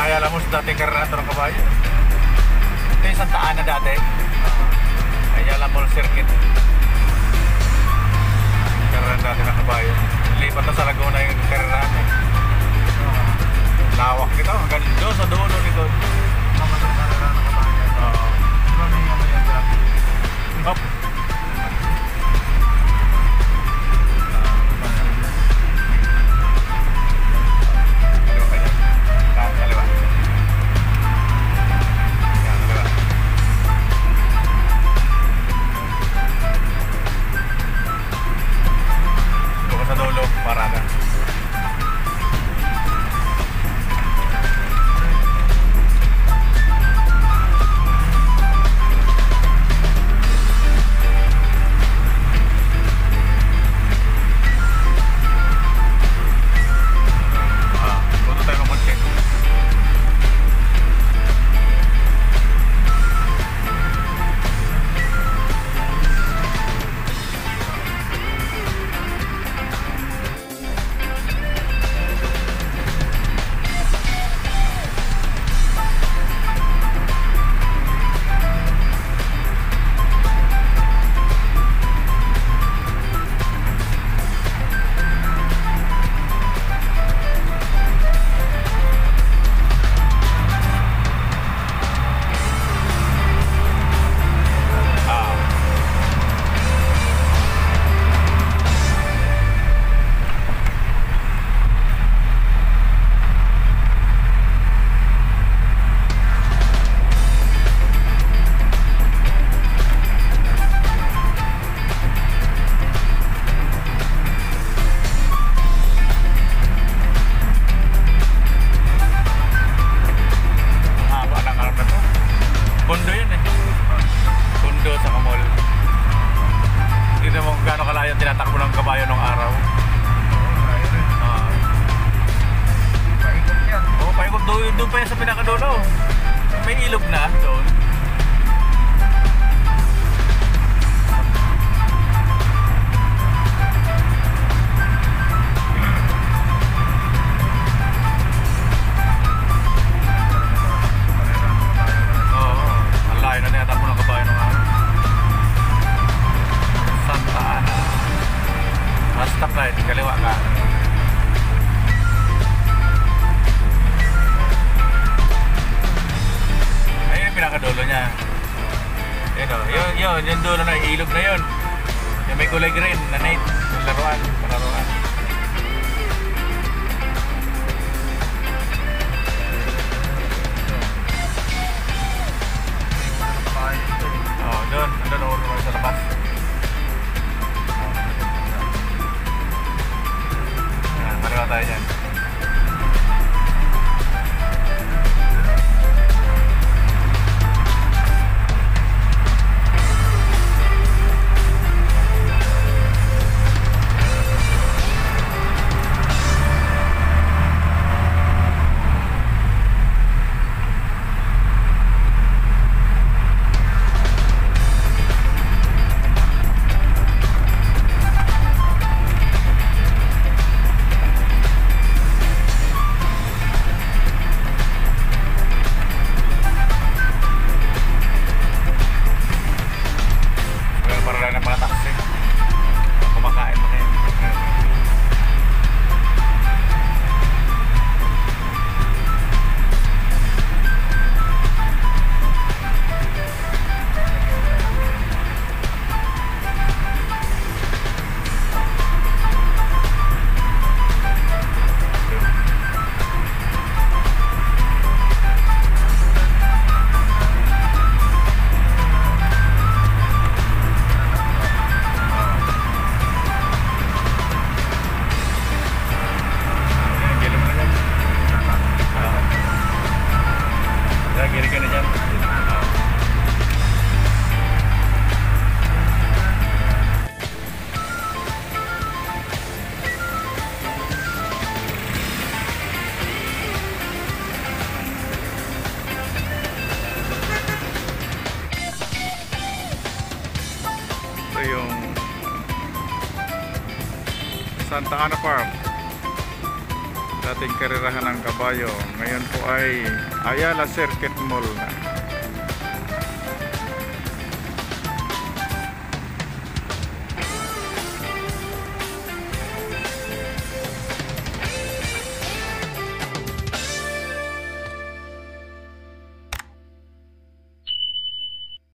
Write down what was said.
Kaya alam mo sa dating karanato ng kabayo. Ito yung Santa Ana dati. Kaya alam mo circuit. Karanato dati ng kabayo. Lipat na sa Laguna yung karanato. Lawak nito. Hanggang doon sa dulo nito. Oo. Hop. Kaliwa pa yan sa pinakadulo. May ilog na doon. Oo, ang layo na pinakadulo niya. Yun o, yun, yun, yung dulo na, ilog na yun. Yung may kulay green na night, yung laruan, palaruan. Oo, doon, doon, doon, sa labas. Kaliwa tayo dyan. Santa Ana Farm. dating karirahan ng kabayo. Ngayon po ay Ayala Circuit Mall na.